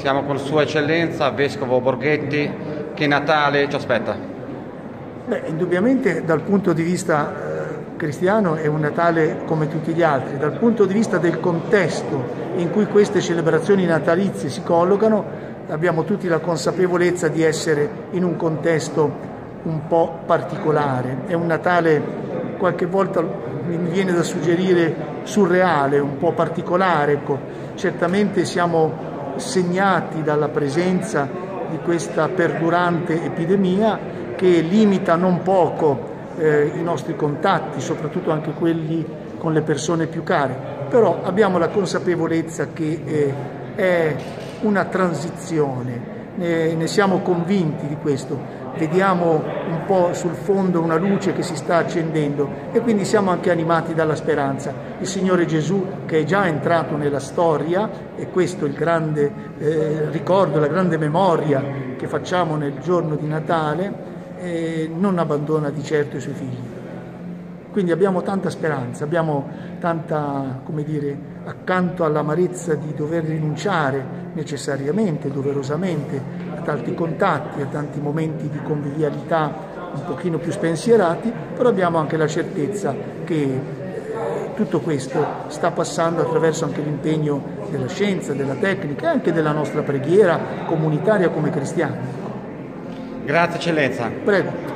siamo con Sua Eccellenza, Vescovo Borghetti, che Natale ci aspetta? Beh, indubbiamente dal punto di vista eh, cristiano è un Natale come tutti gli altri, dal punto di vista del contesto in cui queste celebrazioni natalizie si collocano, abbiamo tutti la consapevolezza di essere in un contesto un po' particolare. È un Natale qualche volta mi viene da suggerire surreale, un po' particolare. Ecco. Certamente siamo segnati dalla presenza di questa perdurante epidemia che limita non poco eh, i nostri contatti, soprattutto anche quelli con le persone più care, però abbiamo la consapevolezza che eh, è una transizione, ne, ne siamo convinti di questo, vediamo un po' sul fondo una luce che si sta accendendo e quindi siamo anche animati dalla speranza. Il Signore Gesù che è già entrato nella storia e questo è il grande eh, ricordo, la grande memoria che facciamo nel giorno di Natale, eh, non abbandona di certo i suoi figli. Quindi abbiamo tanta speranza, abbiamo tanta, come dire, accanto all'amarezza di dover rinunciare necessariamente, doverosamente, a tanti contatti, a tanti momenti di convivialità un pochino più spensierati, però abbiamo anche la certezza che eh, tutto questo sta passando attraverso anche l'impegno della scienza, della tecnica e anche della nostra preghiera comunitaria come cristiani. Grazie eccellenza. Prego.